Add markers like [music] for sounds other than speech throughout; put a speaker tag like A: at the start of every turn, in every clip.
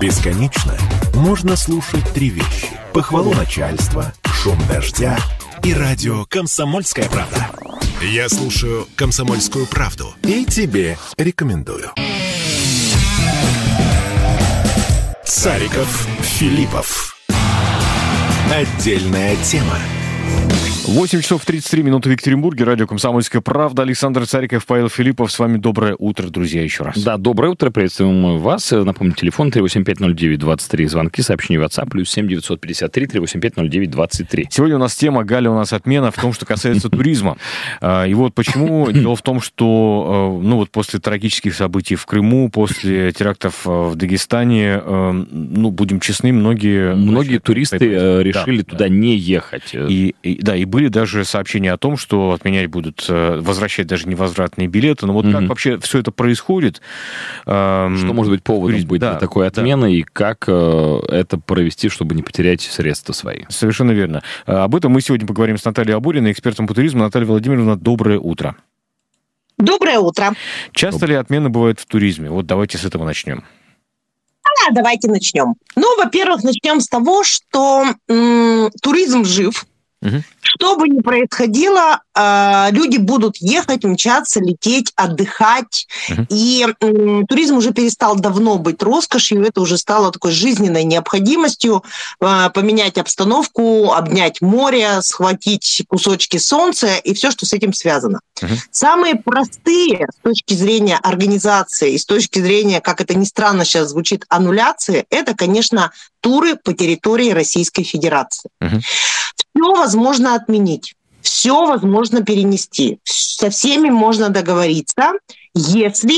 A: Бесконечно можно слушать три вещи. Похвалу начальства, шум дождя и радио «Комсомольская правда». Я слушаю «Комсомольскую правду» и тебе рекомендую. Сариков, Филиппов. Отдельная тема.
B: 8 часов 33 минуты в Екатеринбурге. Радио «Комсомольская правда». Александр Цариков, Павел Филиппов. С вами доброе утро, друзья, еще раз.
C: Да, доброе утро. Приветствуем вас. Напомню, телефон 3850923. Звонки, сообщения WhatsApp. Плюс 7953 3850923.
B: Сегодня у нас тема, Галя, у нас отмена в том, что касается туризма. А, и вот почему. Дело в том, что ну вот после трагических событий в Крыму, после терактов в Дагестане, ну, будем честны, многие...
C: Многие туристы э, решили
B: да,
C: туда
B: да.
C: не ехать.
B: И, да, и были даже сообщения о том, что отменять будут, э, возвращать даже невозвратные билеты. Но вот mm-hmm. как вообще все это происходит?
C: Что может быть поводом турист, быть да, для такой отмены да. и как э, это провести, чтобы не потерять средства свои?
B: Совершенно верно. Э, об этом мы сегодня поговорим с Натальей Абуриной, экспертом по туризму. Наталья Владимировна, доброе утро.
D: Доброе утро.
B: Часто ли отмены бывают в туризме? Вот давайте с этого начнем.
D: А, давайте начнем. Ну, во-первых, начнем с того, что м- туризм жив. Угу. Что бы ни происходило, а, люди будут ехать, мчаться, лететь, отдыхать. Uh-huh. И туризм уже перестал давно быть роскошью, это уже стало такой жизненной необходимостью а, поменять обстановку, обнять море, схватить кусочки солнца и все, что с этим связано. Uh-huh. Самые простые с точки зрения организации и с точки зрения, как это ни странно сейчас звучит, аннуляции, это, конечно, туры по территории Российской Федерации. Uh-huh. Все возможно отменить, все возможно перенести, со всеми можно договориться, если,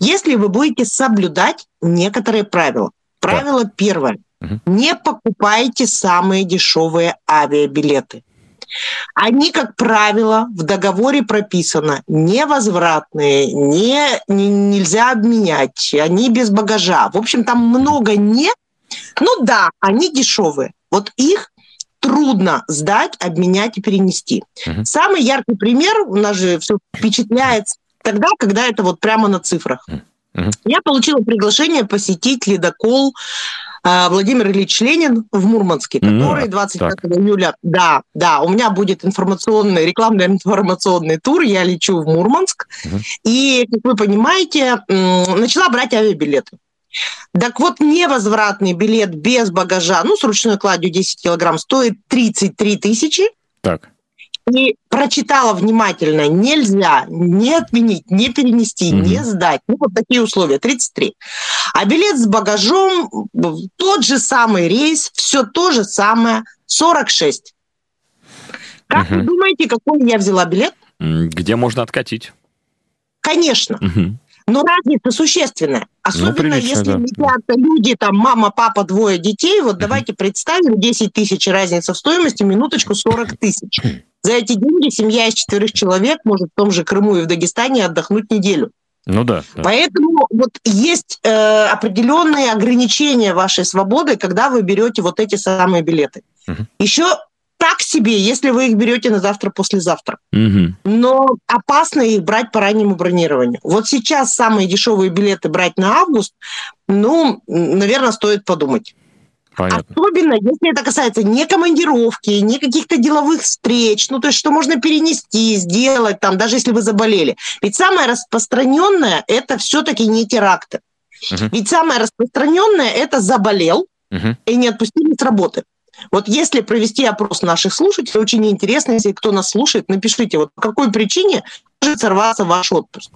D: если вы будете соблюдать некоторые правила. Правило да. первое. Угу. Не покупайте самые дешевые авиабилеты. Они, как правило, в договоре прописано невозвратные, не, не, нельзя обменять, они без багажа. В общем, там много не. Ну да, они дешевые. Вот их трудно сдать, обменять и перенести. Uh-huh. Самый яркий пример, у нас же все впечатляет тогда, когда это вот прямо на цифрах. Uh-huh. Я получила приглашение посетить ледокол а, Владимир Ильич Ленин в Мурманске, который 25 так. июля, да, да, у меня будет информационный, рекламный информационный тур, я лечу в Мурманск, угу. и, как вы понимаете, начала брать авиабилеты. Так вот, невозвратный билет без багажа, ну, с ручной кладью 10 килограмм, стоит 33 тысячи.
B: Так.
D: И прочитала внимательно, нельзя не отменить, не перенести, mm-hmm. не сдать. Ну, вот такие условия, 33. А билет с багажом, тот же самый рейс, все то же самое, 46. Как mm-hmm. вы думаете, какой я взяла билет?
C: Где можно откатить?
D: Конечно. Mm-hmm. Но разница существенная. Особенно
B: ну, прилично,
D: если
B: да.
D: люди, там, мама, папа, двое детей. Вот давайте представим 10 тысяч разница в стоимости, минуточку 40 тысяч. За эти деньги семья из четверых человек может в том же Крыму и в Дагестане отдохнуть неделю.
B: Ну да. да.
D: Поэтому вот есть э, определенные ограничения вашей свободы, когда вы берете вот эти самые билеты. Угу. Еще так себе, если вы их берете на завтра-послезавтра. Угу. Но опасно их брать по раннему бронированию. Вот сейчас самые дешевые билеты брать на август, ну, наверное, стоит подумать.
B: Понятно.
D: Особенно, если это касается не командировки, не каких-то деловых встреч, ну, то есть, что можно перенести, сделать, там, даже если вы заболели. Ведь самое распространенное – это все-таки не теракты. Угу. Ведь самое распространенное – это заболел угу. и не отпустили с работы. Вот если провести опрос наших слушателей, очень интересно, если кто нас слушает, напишите, вот по какой причине может сорваться ваш отпуск.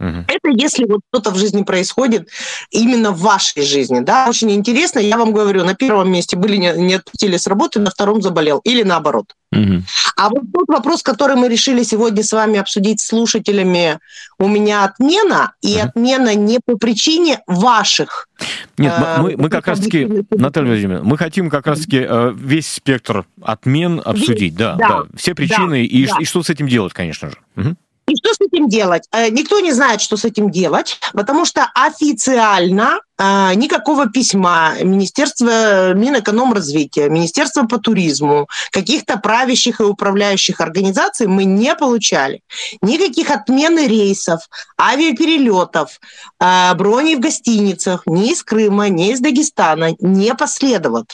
D: Угу. Это если вот что-то в жизни происходит именно в вашей жизни, да, очень интересно. Я вам говорю, на первом месте были не, не отпустили с работы, на втором заболел или наоборот. Угу. А вот тот вопрос, который мы решили сегодня с вами обсудить с слушателями, у меня отмена и угу. отмена не по причине ваших.
B: Нет, э, мы, мы как раз-таки, Наталья Владимировна, мы хотим как раз-таки э, весь спектр отмен обсудить, да, да, да. все причины да, и, да. и что с этим делать, конечно же. Угу.
D: И что с этим делать? Э, никто не знает, что с этим делать, потому что официально э, никакого письма Министерства Минэкономразвития, Министерства по туризму, каких-то правящих и управляющих организаций мы не получали. Никаких отмены рейсов, авиаперелетов, э, броней в гостиницах ни из Крыма, ни из Дагестана не последовало.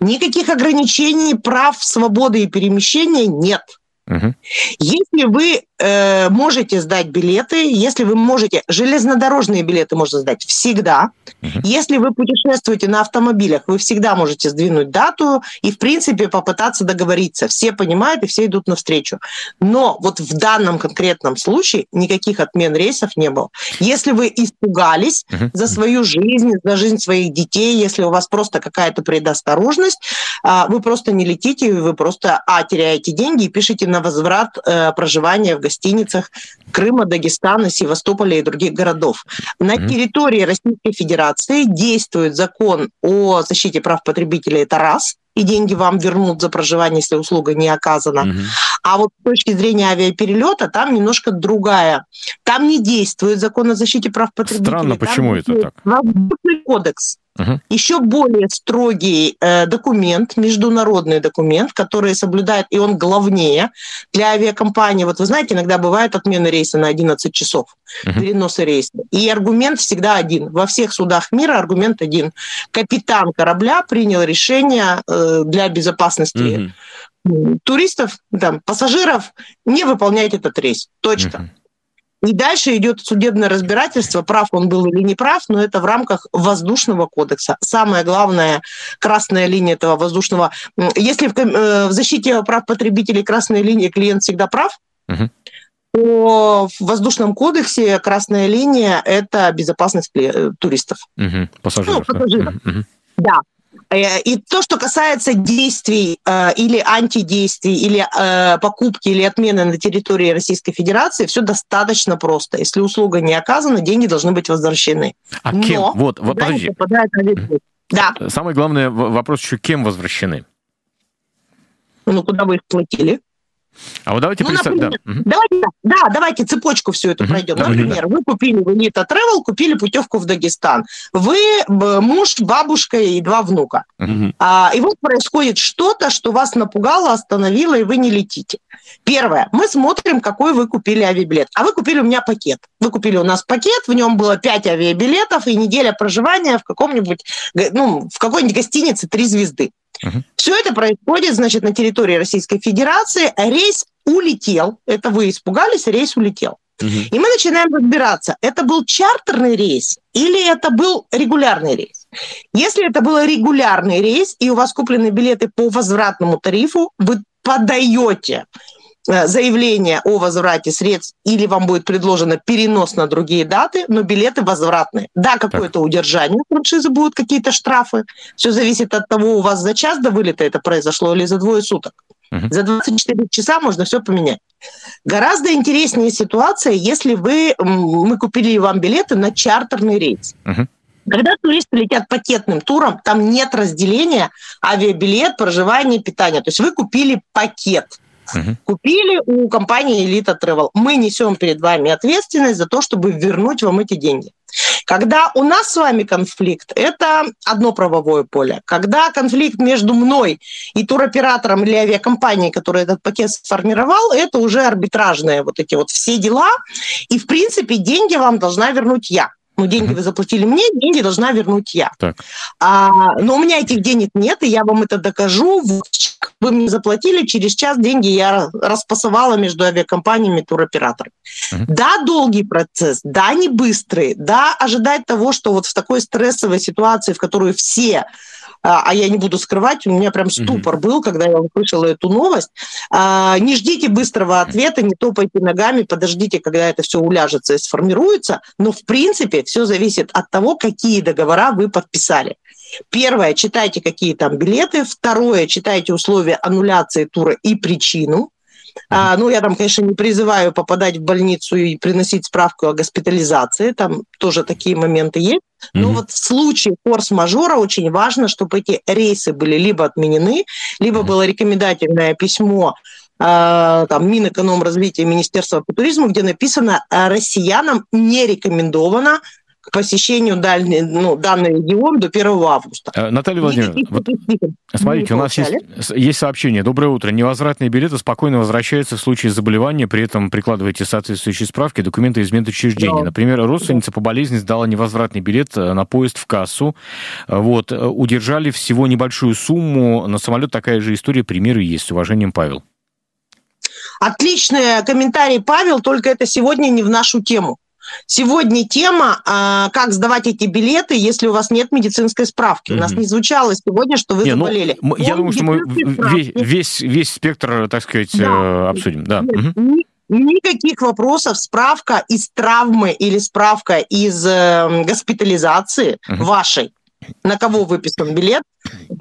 D: Никаких ограничений прав, свободы и перемещения нет. Угу. Если вы э, можете сдать билеты, если вы можете, железнодорожные билеты можно сдать всегда. Угу. Если вы путешествуете на автомобилях, вы всегда можете сдвинуть дату и, в принципе, попытаться договориться. Все понимают и все идут навстречу. Но вот в данном конкретном случае никаких отмен рейсов не было. Если вы испугались угу. за свою жизнь, за жизнь своих детей, если у вас просто какая-то предосторожность, э, вы просто не летите, вы просто, а, теряете деньги и пишете на возврат э, проживания в гостиницах Крыма, Дагестана, Севастополя и других городов. На территории Российской Федерации действует закон о защите прав потребителей, это раз, и деньги вам вернут за проживание, если услуга не оказана. Угу. А вот с точки зрения авиаперелета там немножко другая. Там не действует закон о защите прав потребителей.
B: Странно, почему это так?
D: Кодекс. Угу. Еще более строгий э, документ, международный документ, который соблюдает, и он главнее для авиакомпании. Вот вы знаете, иногда бывают отмены рейса на 11 часов, угу. переносы рейса. И аргумент всегда один. Во всех судах мира аргумент один. Капитан корабля принял решение э, для безопасности угу. туристов, там, пассажиров не выполнять этот рейс. Точка. Угу. И дальше идет судебное разбирательство, прав он был или не прав, но это в рамках воздушного кодекса. Самая главная красная линия этого воздушного... Если в, э, в защите прав потребителей красная линия клиент всегда прав, угу. то в воздушном кодексе красная линия – это безопасность э, туристов.
B: Угу. Пассажиров. Ну, пассажиров.
D: Да. Угу. да. Э, и то, что касается действий э, или антидействий, или э, покупки, или отмены на территории Российской Федерации, все достаточно просто. Если услуга не оказана, деньги должны быть возвращены.
B: А Но, кем? Вот, вот подожди. Да. Самый главный вопрос еще, кем возвращены?
D: Ну, куда вы их платили?
B: А вот давайте
D: ну, представим... Да. Давайте, да, давайте цепочку всю эту угу. пройдем. Давай, например, да. вы купили в Elite Travel, купили путевку в Дагестан. Вы муж, бабушка и два внука. Угу. А, и вот происходит что-то, что вас напугало, остановило, и вы не летите. Первое. Мы смотрим, какой вы купили авиабилет. А вы купили у меня пакет. Вы купили у нас пакет, в нем было 5 авиабилетов и неделя проживания в каком-нибудь, ну, в какой-нибудь гостинице три звезды. Угу. Все это происходит, значит, на территории Российской Федерации. Рейс улетел. Это вы испугались, рейс улетел. Угу. И мы начинаем разбираться, это был чартерный рейс или это был регулярный рейс. Если это был регулярный рейс, и у вас куплены билеты по возвратному тарифу, вы подаете заявление о возврате средств или вам будет предложено перенос на другие даты, но билеты возвратные. Да, какое-то удержание франшизы будут, какие-то штрафы. Все зависит от того, у вас за час до вылета это произошло или за двое суток. Угу. За 24 часа можно все поменять. Гораздо интереснее ситуация, если вы, мы купили вам билеты на чартерный рейс. Угу. Когда туристы летят пакетным туром, там нет разделения авиабилет, проживание, питание. То есть вы купили пакет. Угу. Купили у компании Elite Travel. Мы несем перед вами ответственность за то, чтобы вернуть вам эти деньги. Когда у нас с вами конфликт, это одно правовое поле. Когда конфликт между мной и туроператором или авиакомпанией, которая этот пакет сформировал, это уже арбитражные вот эти вот все дела. И, в принципе, деньги вам должна вернуть я. Ну, деньги вы заплатили мне, деньги должна вернуть я. Так. А, но у меня этих денег нет, и я вам это докажу. Вы мне заплатили, через час деньги я распасовала между авиакомпаниями и туроператорами. uh Да, долгий процесс, да, не быстрый, да, ожидать того, что вот в такой стрессовой ситуации, в которую все а, а я не буду скрывать, у меня прям ступор был, когда я услышала эту новость. А, не ждите быстрого ответа, не топайте ногами, подождите, когда это все уляжется и сформируется, но в принципе все зависит от того, какие договора вы подписали. Первое, читайте, какие там билеты. Второе, читайте условия аннуляции тура и причину. А, ну, я там, конечно, не призываю попадать в больницу и приносить справку о госпитализации. Там тоже такие моменты есть. Но mm-hmm. вот в случае форс-мажора очень важно, чтобы эти рейсы были либо отменены, либо mm-hmm. было рекомендательное письмо э, там, Минэкономразвития, Министерства по туризму, где написано, россиянам не рекомендовано к посещению дальний, ну, данный регион до 1 августа.
B: Э, Наталья Владимировна, вот, смотрите, у нас есть, есть сообщение. Доброе утро. Невозвратные билеты спокойно возвращаются в случае заболевания, при этом прикладывайте соответствующие справки, документы из медучреждения. Да. Например, родственница по болезни сдала невозвратный билет э, на поезд в кассу. Э, вот, удержали всего небольшую сумму на самолет. Такая же история, примеры есть. С уважением, Павел.
D: Отличный комментарий, Павел, только это сегодня не в нашу тему. Сегодня тема, а, как сдавать эти билеты, если у вас нет медицинской справки. Mm-hmm. У нас не звучало сегодня, что вы не, ну, заболели.
B: Ну, я думаю, что мы весь, весь, весь спектр, так сказать, да. Э, обсудим. Да. Нет.
D: Никаких вопросов. Справка из травмы или справка из э, госпитализации угу. вашей на кого выписан билет,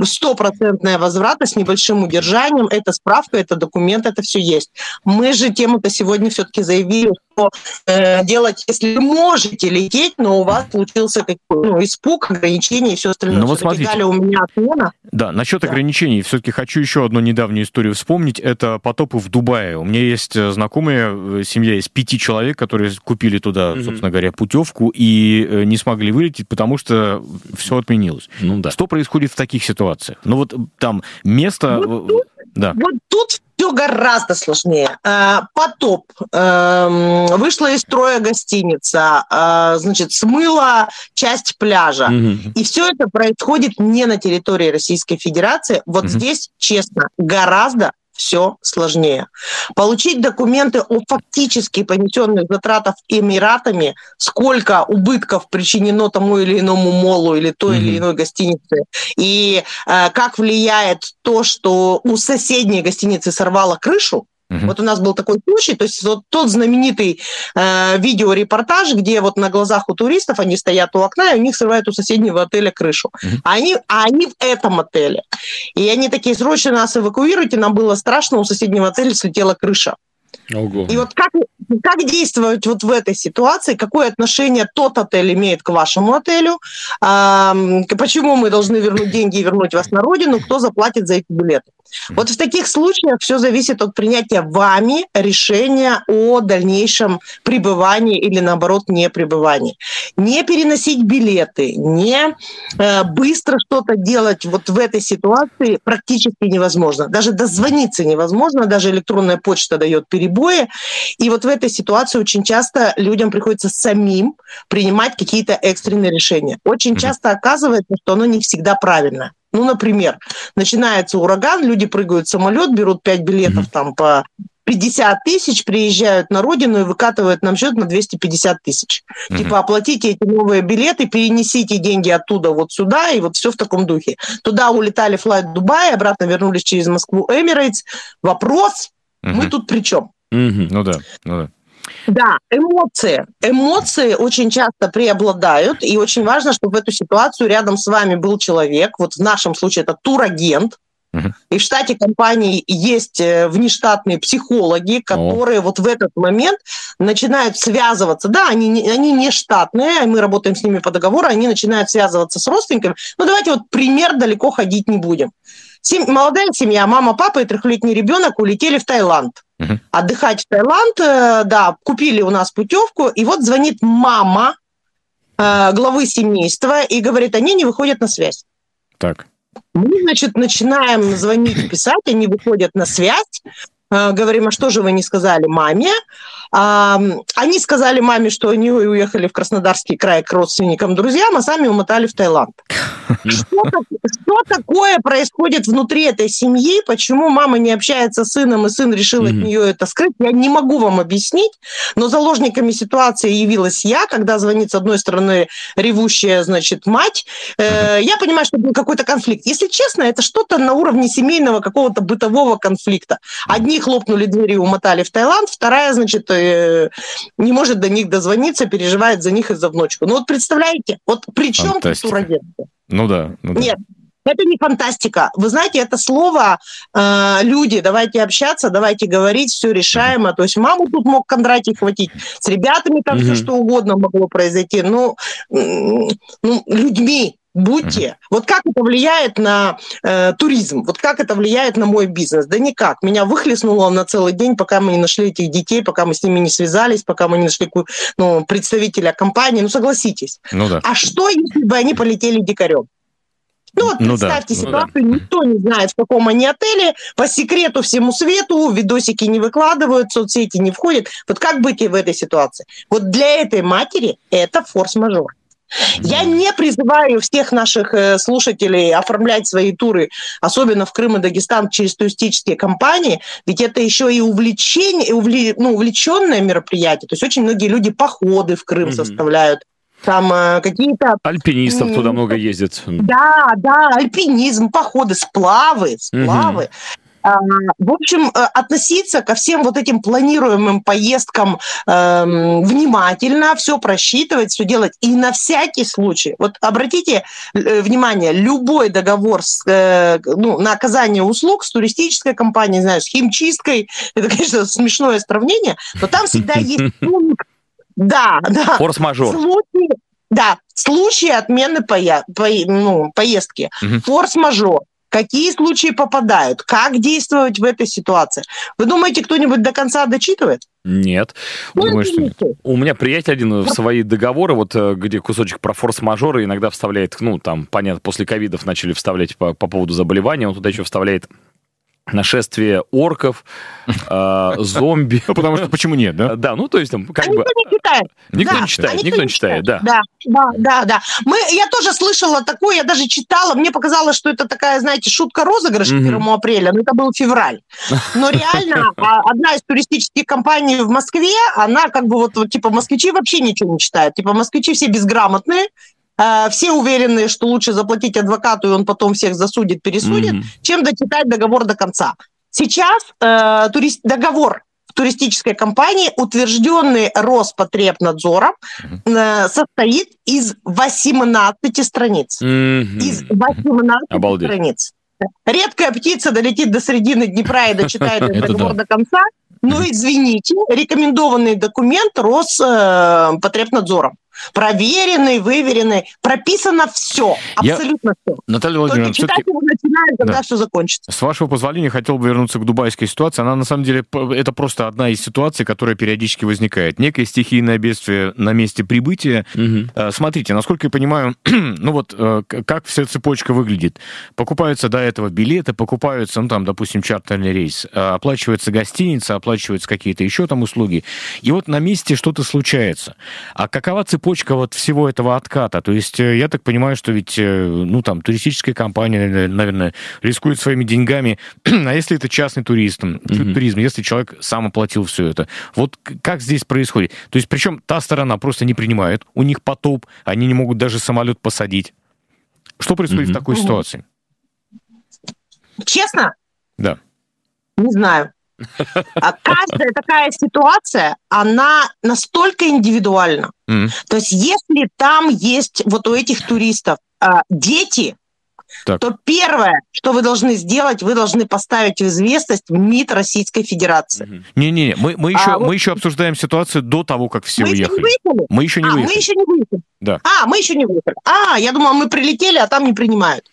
D: стопроцентная возврата с небольшим удержанием, это справка, это документ, это все есть. Мы же тему-то сегодня все-таки заявили, что э, делать, если можете лететь, но у вас случился какой ну, испуг, ограничения и все остальное. Ну
B: вот смотрите.
D: у меня отмена.
B: Да, насчет да. ограничений, все-таки хочу еще одну недавнюю историю вспомнить. Это потопы в Дубае. У меня есть э, знакомые, э, семья из пяти человек, которые купили туда, mm-hmm. собственно говоря, путевку и э, не смогли вылететь, потому что все отменилось. Ну да. Что происходит в таких ситуациях? Ну вот там место...
D: Вот тут, да. вот тут все гораздо сложнее. Э, потоп. Эм, вышла из строя гостиница, э, значит, смыла часть пляжа. Угу. И все это происходит не на территории Российской Федерации. Вот угу. здесь, честно, гораздо все сложнее. Получить документы о фактически понесенных затратах Эмиратами, сколько убытков причинено тому или иному молу или той mm-hmm. или иной гостинице, и э, как влияет то, что у соседней гостиницы сорвало крышу, Угу. Вот у нас был такой случай, то есть вот тот знаменитый э, видеорепортаж, где вот на глазах у туристов они стоят у окна, и у них срывают у соседнего отеля крышу. Угу. А, они, а они в этом отеле. И они такие, срочно нас эвакуируйте, нам было страшно, у соседнего отеля слетела крыша. Ого. И вот как, как действовать вот в этой ситуации, какое отношение тот отель имеет к вашему отелю, а, почему мы должны вернуть деньги и вернуть вас на родину, кто заплатит за эти билеты. Вот в таких случаях все зависит от принятия вами решения о дальнейшем пребывании или, наоборот, не пребывании. Не переносить билеты, не э, быстро что-то делать вот в этой ситуации практически невозможно. Даже дозвониться невозможно, даже электронная почта дает перебои. И вот в этой ситуации очень часто людям приходится самим принимать какие-то экстренные решения. Очень часто оказывается, что оно не всегда правильно. Ну, например, начинается ураган, люди прыгают в самолет, берут 5 билетов mm-hmm. там по 50 тысяч, приезжают на родину и выкатывают нам счет на 250 тысяч. Mm-hmm. Типа, оплатите эти новые билеты, перенесите деньги оттуда вот сюда, и вот все в таком духе. Туда улетали флайт Дубай, обратно вернулись через Москву Эмирейтс. Вопрос, mm-hmm. мы тут при чем?
B: Mm-hmm. Ну да, ну да.
D: Да, эмоции. Эмоции очень часто преобладают, и очень важно, чтобы в эту ситуацию рядом с вами был человек, вот в нашем случае это турагент, и в штате компании есть э, внештатные психологи, которые О. вот в этот момент начинают связываться. Да, они, они не штатные, мы работаем с ними по договору, они начинают связываться с родственниками. Ну, давайте вот пример, далеко ходить не будем. Сем... Молодая семья, мама, папа и трехлетний ребенок улетели в Таиланд. Угу. Отдыхать в Таиланд, э, да, купили у нас путевку, и вот звонит мама э, главы семейства и говорит, они не выходят на связь.
B: Так.
D: Мы, значит, начинаем звонить, писать, они выходят на связь, говорим, а что же вы не сказали маме? Они сказали маме, что они уехали в Краснодарский край к родственникам, друзьям, а сами умотали в Таиланд. [laughs] Что, что такое происходит внутри этой семьи? Почему мама не общается с сыном, и сын решил от нее это скрыть? Я не могу вам объяснить, но заложниками ситуации явилась я, когда звонит с одной стороны ревущая, значит, мать. Э, я понимаю, что был какой-то конфликт. Если честно, это что-то на уровне семейного какого-то бытового конфликта. Одни хлопнули дверью, умотали в Таиланд, вторая, значит, э, не может до них дозвониться, переживает за них и за внучку. Ну вот представляете, вот при чем тут турагентство?
B: Ну да. Ну, да.
D: Нет, это не фантастика. Вы знаете, это слово э, люди, давайте общаться, давайте говорить, все решаемо. Mm-hmm. То есть маму тут мог Кондратий хватить, с ребятами там mm-hmm. все что угодно могло произойти. Ну, ну людьми, Будьте. Uh-huh. Вот как это влияет на э, туризм? Вот как это влияет на мой бизнес? Да никак. Меня выхлестнуло на целый день, пока мы не нашли этих детей, пока мы с ними не связались, пока мы не нашли ну, представителя компании. Ну, согласитесь. Ну, да. А что, если бы они полетели дикарем? Ну вот ну, представьте да, ситуацию, ну, да. никто не знает, в каком они отеле, по секрету всему свету, видосики не выкладывают, соцсети не входят. Вот как быть в этой ситуации? Вот для этой матери это форс-мажор. Я не призываю всех наших э, слушателей оформлять свои туры, особенно в Крым и Дагестан, через туристические компании, ведь это еще и увлечение, увле, ну, увлеченное мероприятие. То есть очень многие люди походы в Крым mm-hmm. составляют, там э, какие-то...
C: Альпинистов туда много ездит.
D: Да, да, альпинизм, походы, сплавы, сплавы. А, в общем, э, относиться ко всем вот этим планируемым поездкам э, внимательно, все просчитывать, все делать. И на всякий случай, вот обратите э, внимание, любой договор с, э, ну, на оказание услуг с туристической компанией, знаю, с химчисткой, [laughs] это, конечно, смешное сравнение, но там всегда [laughs] есть пункт да, да.
C: Форс-мажор.
D: Да, случаи отмены поя- по, ну, поездки. Угу. Форс-мажор. Какие случаи попадают? Как действовать в этой ситуации? Вы думаете, кто-нибудь до конца дочитывает?
C: Нет. Ну, Думаю, что У меня приятель один в свои договоры, вот э, где кусочек про форс-мажоры иногда вставляет, ну, там, понятно, после ковидов начали вставлять по, по поводу заболевания, он туда еще вставляет нашествие орков, э, зомби.
B: Ну, [laughs] потому что почему нет, да?
C: Да, ну то есть там как а бы...
D: Никто не читает.
C: Никто да, не читает, никто, никто не читает, да.
D: Да, да, да, да. Мы, я тоже слышала такое, я даже читала, мне показалось, что это такая, знаете, шутка-розыгрыш к 1 апреля, но это был февраль. Но реально [laughs] а, одна из туристических компаний в Москве, она как бы вот, вот типа москвичи вообще ничего не читают. Типа москвичи все безграмотные, все уверены, что лучше заплатить адвокату, и он потом всех засудит, пересудит, mm-hmm. чем дочитать договор до конца. Сейчас э, турист, договор в туристической компании, утвержденный Роспотребнадзором, mm-hmm. э, состоит из 18 страниц. Mm-hmm. Из 18 Обалдеть. страниц. Редкая птица долетит до середины Днепра и дочитает [laughs] договор до конца. Ну, извините, рекомендованный документ Роспотребнадзором проверенный, выверенный, прописано все, абсолютно Я... все.
B: Наталья Владимировна,
D: читать его начинает, когда да. все закончится.
B: С вашего позволения, хотел бы вернуться к дубайской ситуации. Она, на самом деле, это просто одна из ситуаций, которая периодически возникает. Некое стихийное бедствие на месте прибытия. Угу. Смотрите, насколько я понимаю, [clears throat] ну вот, э, как вся цепочка выглядит. Покупаются до этого билеты, покупаются, ну там, допустим, чартерный рейс, э, оплачивается гостиница, оплачиваются какие-то еще там услуги. И вот на месте что-то случается. А какова цепочка цепочка вот всего этого отката? То есть э, я так понимаю, что ведь, э, ну, там, туристическая компания, наверное, рискует своими деньгами. [clears throat] а если это частный турист, mm-hmm. туризм, если человек сам оплатил все это, вот как здесь происходит? То есть причем та сторона просто не принимает, у них потоп, они не могут даже самолет посадить. Что происходит mm-hmm. в такой ситуации?
D: Честно?
B: Да.
D: Не знаю. А каждая такая ситуация, она настолько индивидуальна. Mm. То есть если там есть вот у этих туристов а, дети, так. то первое, что вы должны сделать, вы должны поставить в известность МИД Российской Федерации.
B: Не-не-не, мы, мы, еще, а, мы вот... еще обсуждаем ситуацию до того, как все
D: мы
B: уехали.
D: Еще не выехали?
B: Мы еще не
D: а,
B: выехали.
D: Мы еще не выехали.
B: Да.
D: А, мы еще не выехали. А, я думала, мы прилетели, а там не принимают.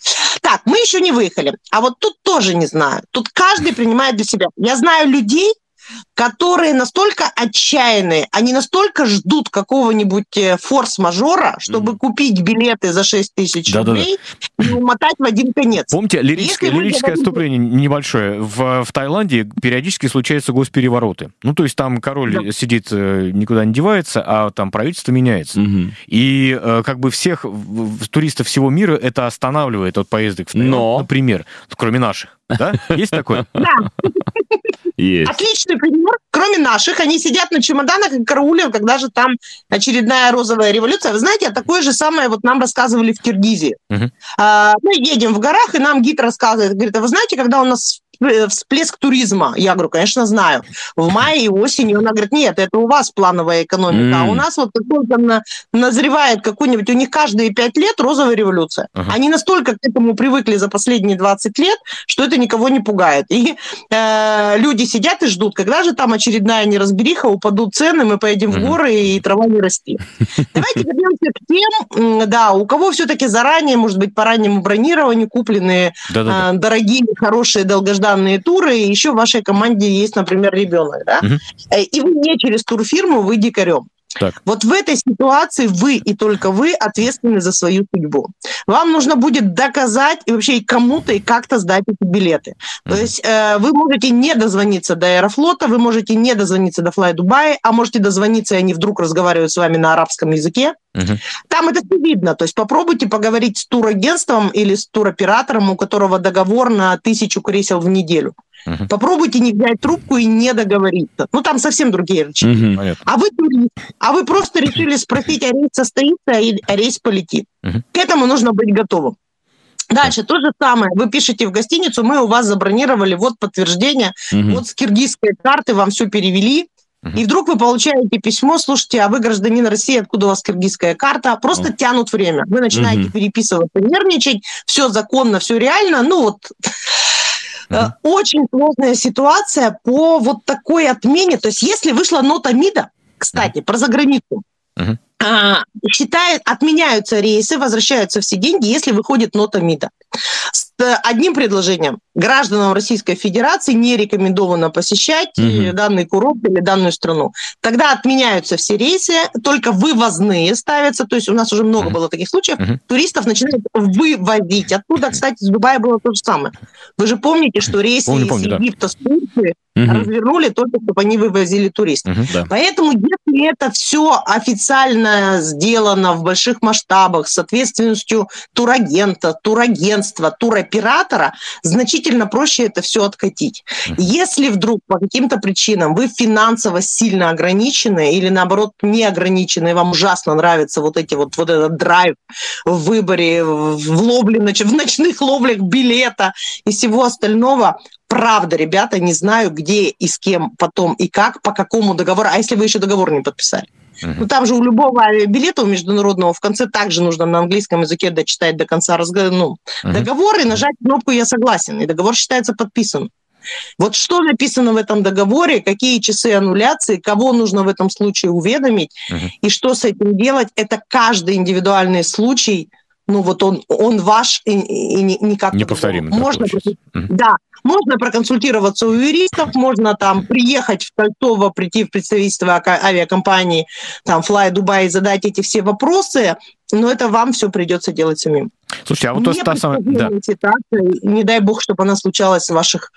D: Так, мы еще не выехали. А вот тут тоже не знаю. Тут каждый принимает для себя. Я знаю людей, которые настолько отчаянные, они настолько ждут какого-нибудь э, форс-мажора, чтобы mm-hmm. купить билеты за 6 тысяч да, рублей да, да. и умотать в один конец.
B: Помните, лирическое, лирическое говорим... отступление небольшое. В, в Таиланде периодически случаются госперевороты. Ну, то есть там король да. сидит, э, никуда не девается, а там правительство меняется. Mm-hmm. И э, как бы всех туристов всего мира это останавливает от поездок в Таиланд, Но... например, кроме наших. Да? Есть такое?
D: Да. Есть. Отличный пример. Кроме наших, они сидят на чемоданах и караулят, когда же там очередная розовая революция. Вы знаете, такое же самое вот нам рассказывали в Киргизии. Uh-huh. А, мы едем в горах, и нам гид рассказывает, говорит, а вы знаете, когда у нас всплеск туризма. Я говорю, конечно, знаю. В мае и осенью она говорит, нет, это у вас плановая экономика, mm. а у нас вот только на, назревает какой-нибудь, у них каждые пять лет розовая революция. Uh-huh. Они настолько к этому привыкли за последние 20 лет, что это никого не пугает. И э, люди сидят и ждут, когда же там очередная неразбериха, упадут цены, мы поедем uh-huh. в горы, и трава не расти. Давайте вернемся к тем, да, у кого все-таки заранее, может быть, по раннему бронированию куплены э, дорогие, хорошие, долгожданные туры, и еще в вашей команде есть, например, ребенок, да, uh-huh. и вы не через турфирму, вы дикарем. Так. Вот в этой ситуации вы и только вы ответственны за свою судьбу. Вам нужно будет доказать и вообще и кому-то и как-то сдать эти билеты. Mm-hmm. То есть э, вы можете не дозвониться до Аэрофлота, вы можете не дозвониться до Fly Dubai, а можете дозвониться, и они вдруг разговаривают с вами на арабском языке. Угу. Там это все видно. То есть попробуйте поговорить с турагентством или с туроператором, у которого договор на тысячу кресел в неделю. Угу. Попробуйте не взять трубку и не договориться. Ну, там совсем другие рычаги. Угу. А вы турист, а вы просто решили спросить, а рейс состоится, а рейс полетит. Угу. К этому нужно быть готовым. Дальше то же самое. Вы пишете в гостиницу, мы у вас забронировали, вот подтверждение, угу. вот с киргизской карты вам все перевели. Угу. И вдруг вы получаете письмо, слушайте, а вы гражданин России, откуда у вас киргизская карта? Просто тянут время. Вы начинаете угу. переписываться, нервничать, все законно, все реально. Ну вот Uh-huh. Очень сложная ситуация по вот такой отмене. То есть если вышла нота МИДа, кстати, uh-huh. про заграницу, uh-huh. Считает, отменяются рейсы, возвращаются все деньги, если выходит нота МИДа. С одним предложением. Гражданам Российской Федерации не рекомендовано посещать угу. данный курорт или данную страну. Тогда отменяются все рейсы, только вывозные ставятся. То есть у нас уже много угу. было таких случаев. Угу. Туристов начинают вывозить. Оттуда, кстати, с Дубая было то же самое. Вы же помните, что рейсы помню, из помню, Египта, да. с Турции угу. развернули только, чтобы они вывозили туристов. Угу, да. Поэтому, если это все официально сделано в больших масштабах, с ответственностью турагента, турагентства, туроператора, значительно проще это все откатить. Угу. Если вдруг по каким-то причинам вы финансово сильно ограничены или, наоборот, не ограничены, и вам ужасно нравится вот эти вот, вот этот драйв в выборе, в ловле, в ночных ловлях билета и всего остального, правда, ребята, не знаю, где и с кем потом и как, по какому договору, а если вы еще договор не подписали. Uh-huh. Ну, там же у любого билета у международного в конце также нужно на английском языке дочитать до конца разговора, ну, uh-huh. договор и нажать кнопку «Я согласен», и договор считается подписан. Вот что написано в этом договоре, какие часы аннуляции, кого нужно в этом случае уведомить, uh-huh. и что с этим делать, это каждый индивидуальный случай ну вот он, он ваш и, и никак
B: неповторимый.
D: Можно, да, можно проконсультироваться у юристов, можно там приехать в Кольцово, прийти в представительство авиакомпании, там Fly Dubai и задать эти все вопросы, но это вам все придется делать самим.
B: Слушайте, а вот не та самая... Да.
D: Не дай бог, чтобы она случалась в ваших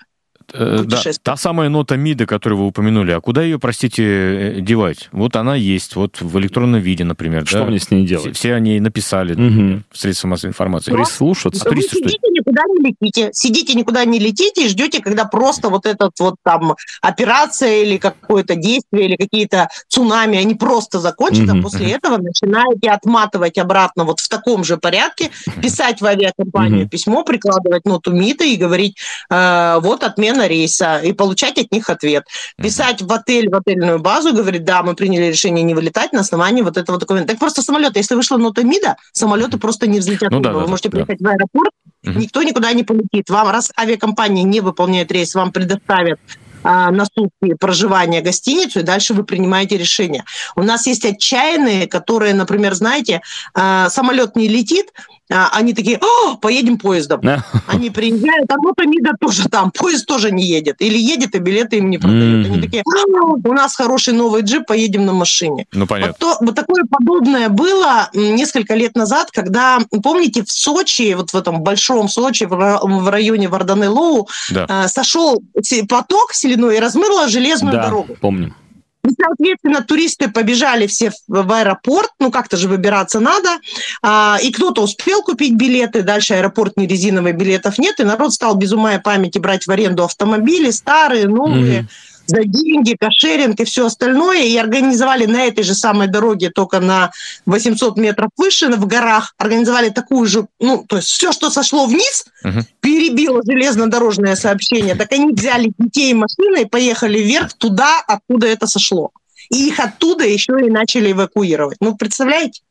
B: да, та самая нота МИДа, которую вы упомянули, а куда ее, простите, э, девать? Вот она есть, вот в электронном виде, например.
C: Что да? мне с ней делать? Все,
B: все о ней написали угу. в средствах массовой информации.
C: Да. Прислушаться.
D: Вы сидите, никуда не летите. Сидите, никуда не летите и ждете, когда просто вот этот вот там операция или какое-то действие, или какие-то цунами, они просто закончатся, угу. а после угу. этого начинаете отматывать обратно вот в таком же порядке, писать в авиакомпанию угу. письмо, прикладывать ноту МИДа и говорить, э, вот отмена отмена рейса и получать от них ответ. Писать в отель, в отельную базу, говорить, да, мы приняли решение не вылетать на основании вот этого документа. Так просто самолет, если вышла нота МИДа, самолеты просто не взлетят. Ну, да, Вы да, можете да. приехать в аэропорт, угу. никто никуда не полетит. Вам, раз авиакомпания не выполняет рейс, вам предоставят а, на сутки проживания гостиницу, и дальше вы принимаете решение. У нас есть отчаянные, которые, например, знаете, а, самолет не летит, они такие, О, поедем поездом. Они приезжают, а вот Амида тоже там, поезд тоже не едет. Или едет, и билеты им не продают. Они такие, у нас хороший новый джип, поедем на машине.
B: Ну, понятно.
D: Вот, то, вот такое подобное было несколько лет назад, когда, помните, в Сочи, вот в этом большом Сочи, в районе Варданеллоу, да. А, сошел поток соляной и размыло железную да, дорогу.
C: помним.
D: И, соответственно, туристы побежали все в аэропорт, ну как-то же выбираться надо, а, и кто-то успел купить билеты, дальше аэропорт не резиновый, билетов нет, и народ стал без ума и памяти брать в аренду автомобили, старые, новые, mm-hmm за деньги, кошеринг и все остальное, и организовали на этой же самой дороге, только на 800 метров выше, в горах, организовали такую же, ну, то есть все, что сошло вниз, угу. перебило железнодорожное сообщение, так они взяли детей и машины и поехали вверх туда, откуда это сошло. И их оттуда еще и начали эвакуировать. Ну, представляете?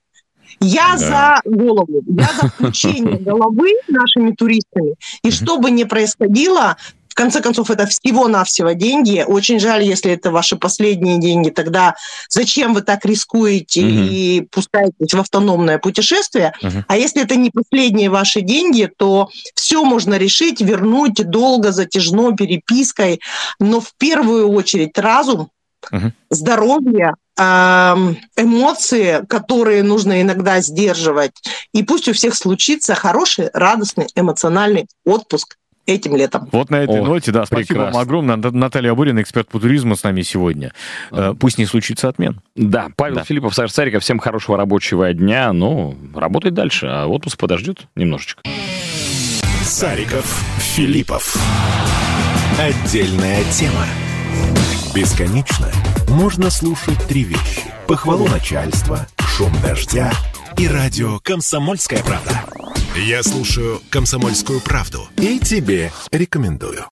D: Я да. за голову, я за включение [laughs] головы нашими туристами. И что бы ни происходило, в конце концов, это всего-навсего деньги. Очень жаль, если это ваши последние деньги. Тогда зачем вы так рискуете угу. и пускаетесь в автономное путешествие? Угу. А если это не последние ваши деньги, то все можно решить, вернуть долго, затяжно, перепиской. Но в первую очередь разум, угу. здоровье, эмоции, которые нужно иногда сдерживать. И пусть у всех случится хороший, радостный, эмоциональный отпуск этим летом.
B: Вот на этой О, ноте, да, спасибо прекрасно. вам огромное. Наталья Абурина, эксперт по туризму, с нами сегодня. А. Пусть не случится отмен.
C: Да, Павел да. Филиппов, Саша Цариков, всем хорошего рабочего дня. Ну, работать дальше, а отпуск подождет немножечко.
A: Сариков, Филиппов. Отдельная тема. Бесконечно можно слушать три вещи. Похвалу начальства, шум дождя и радио «Комсомольская правда». Я слушаю «Комсомольскую правду» и тебе рекомендую.